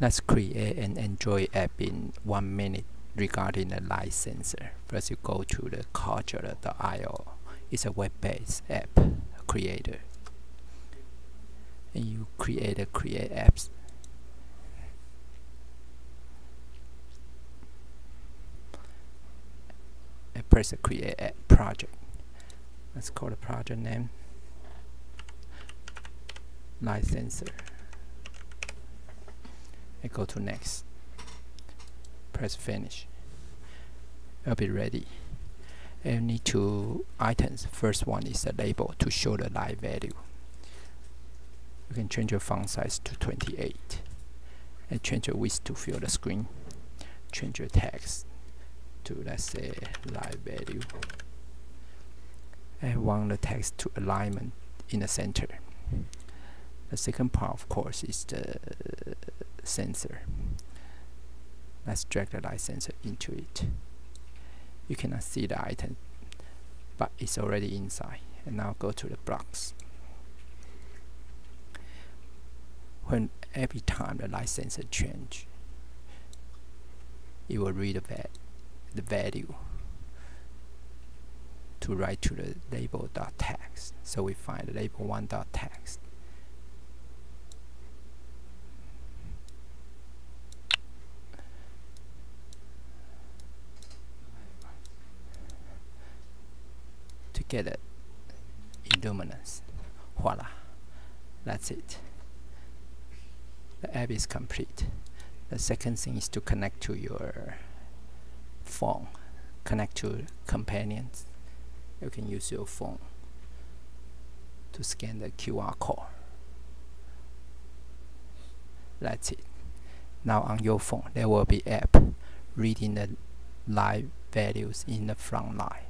Let's create an Android app in one minute regarding the light sensor. First you go to the Kodular.io. It's a web-based app creator. And you create a create apps. And press create app project. Let's call the project name light sensor and go to next. Press finish. It'll be ready. And need two items. First one is the label to show the live value. You can change your font size to 28 and change your width to fill the screen. Change your text to let's say live value. And want the text to alignment in the center. The second part of course is the sensor. Let's drag the light sensor into it. You cannot see the item but it's already inside. And now go to the blocks. When every time the light sensor change it will read the, the value to write to the label dot text. So we find label one dot text get it. Illuminance voila. That's it. The app is complete. The second thing is to connect to your phone. Connect to companions. You can use your phone to scan the QR code. That's it. Now on your phone there will be app reading the live values in the front line